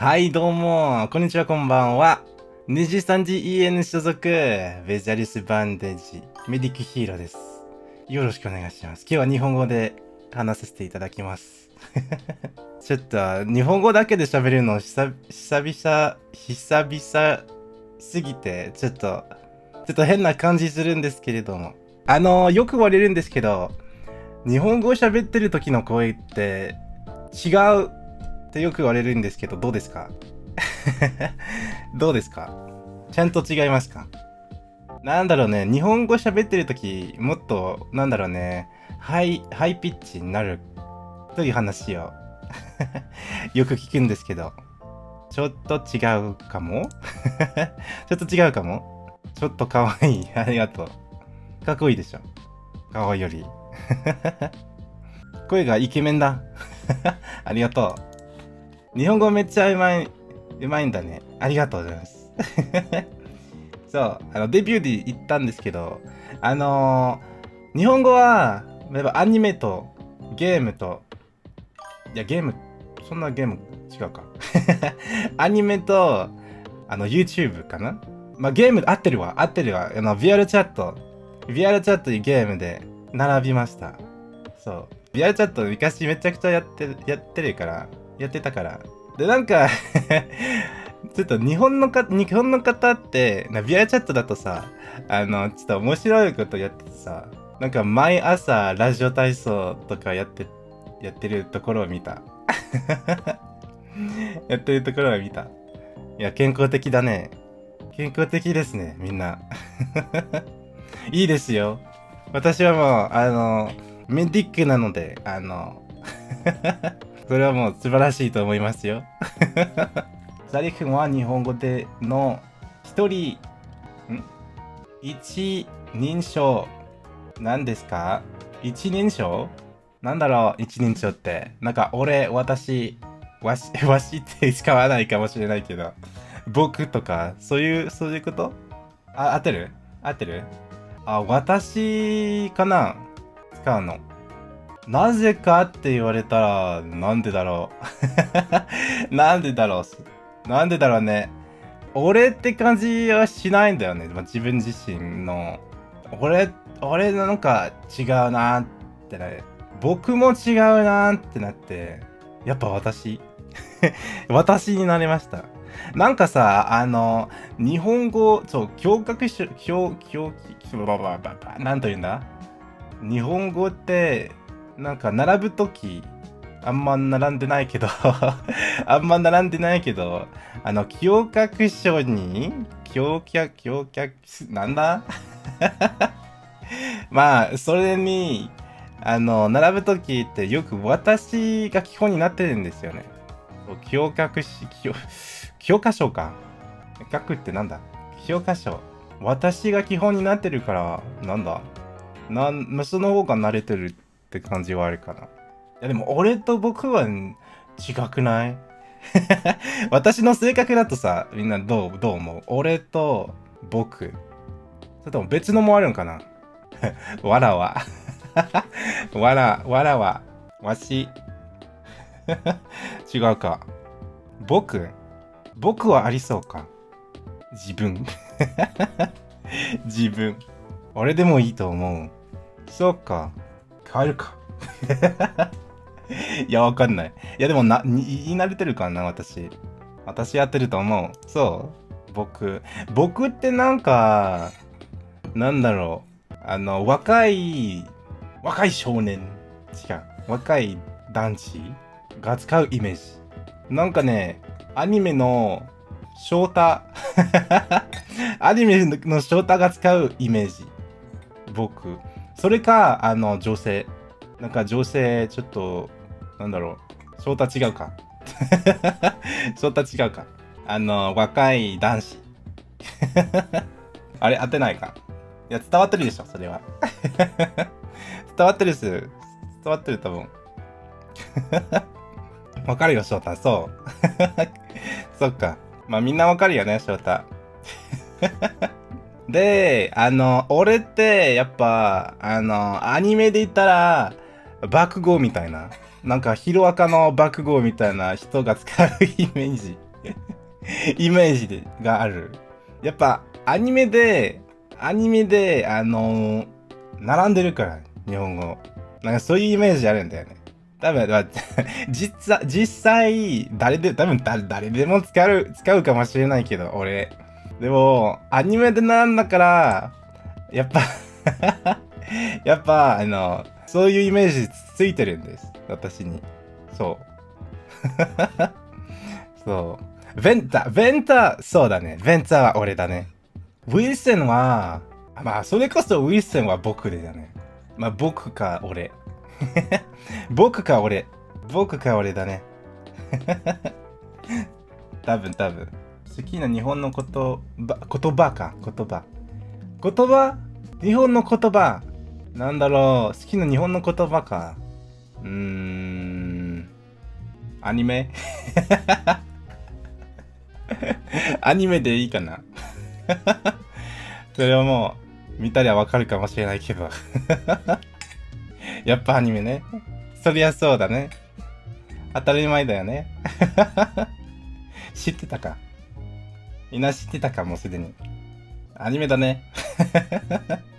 はい、どうも、こんにちは、こんばんは。23時 EN 所属、ベジャリスバンデージ、メディックヒーローです。よろしくお願いします。今日は日本語で話させていただきます。ちょっと、日本語だけで喋るの久久々、久々すぎて、ちょっと、ちょっと変な感じするんですけれども。あの、よく言われるんですけど、日本語喋ってる時の声って違うってよく言われるんですけど、どうですか？どうですか？ちゃんと違いますか？なんだろうね、日本語喋ってる時もっと、なんだろうね、ハイ、ハイピッチになるという話を よく聞くんですけど、ちょっと違うかも？ちょっと違うかも？ちょっとかわいい。ありがとう。かっこいいでしょ？顔より。声がイケメンだ。ありがとう。日本語めっちゃうまい、うまいんだね。ありがとうございます。そう、あの、デビューで言ったんですけど、あのー日本語は、例えばアニメとゲームと、いや、ゲーム、そんなゲーム違うか。アニメと、あの、YouTube かなまあ、ゲーム合ってるわ、合ってるわ。あの、VR チャット、VR チャットというゲームで並びました。そう。VR チャット昔めちゃくちゃやって、やってるから、やってたから。で、なんか ちょっと日本のか、日本の方って、な VR チャットだとさ、あの、ちょっと面白いことやっててさ、なんか毎朝ラジオ体操とかやって、やってるところを見た。やってるところを見た。いや、健康的だね。健康的ですね、みんな。いいですよ。私はもう、あの、メディックなので、あの、それはもう素晴らしいと思いますよ。ザリ君は日本語での一人、ん。一人称、何ですか？一人称なんだろう一人称って。なんか、俺、私、わし、わしって使わないかもしれないけど、僕とか、そういう、そういうこと？あ、合ってる？合ってる？あ、私かな？使うの。なぜかって言われたら、なんでだろう。なんでだろう。なんでだろうね。俺って感じはしないんだよね。まあ自分自身の。俺、俺なんか違うなってな僕も違うなってなって、やっぱ私 私になりました。なんかさ、あの、日本語、そう、教科書、教、教、教、ババババなんと言うんだ？日本語って、なんか並ぶとき、あんま並んでないけど、あんま並んでないけど、あの、教科書に、教科、教、なんだ？まあ、それに、あの、並ぶときってよく私が基本になってるんですよね。教科書、教、教科書か。学ってなんだ？教科書。私が基本になってるから、なんだ？なん、その方が慣れてるってって感じはあるかな。いやでも俺と僕は違くない 私の性格だとさ、みんなどう、どう思う？俺と僕。それとも別のもあるんかな？わらわ。わら、わらわ。わし。違うか。僕？僕はありそうか？自分。自分。俺でもいいと思う。そうか。変わるか。いや、わかんない。いや、でもな、言い慣れてるかな、私。私やってると思う。そう僕。僕ってなんか、なんだろう。あの、若い、若い少年。違う。若い男子が使うイメージ。なんかね、アニメの翔太 アニメの翔太が使うイメージ。僕。それか、あの、女性。なんか女性、ちょっと、なんだろう。翔太違うか。翔太違うか。あの、若い男子。あれ、当てないか。いや、伝わってるでしょ、それは。伝わってるっす。伝わってる、多分。わかるよ、翔太。そう。そっか。まあ、みんなわかるよね、翔太。で、あの、俺って、やっぱ、あの、アニメで言ったら、爆豪みたいな。なんか、ヒロアカの爆豪みたいな人が使うイメージ。イメージでがある。やっぱ、アニメで、アニメで、あの並んでるから、日本語。なんかそういうイメージあるんだよね。多分、まあ 実際、実際、誰で、多分誰誰でも使う、使うかもしれないけど、俺。でも、アニメで並んだから、やっぱ、やっぱ、あの、そういうイメージついてるんです。私に。そう。そう。ベンタ、ベンタ、そうだね。ベンタは俺だね。ウィルセンは、まあ、それこそウィルセンは僕でだね。まあ、僕か俺。僕か俺。僕か俺だね。多分多分。好きな日本のことば、言葉か。言葉。言葉日本の言葉。なんだろう。好きな日本の言葉か。うーん。アニメ？アニメでいいかな？それはもう、見たりはわかるかもしれないけど。やっぱアニメね。そりゃそうだね。当たり前だよね。知ってたか？みんな知ってたかもうすでに。アニメだね。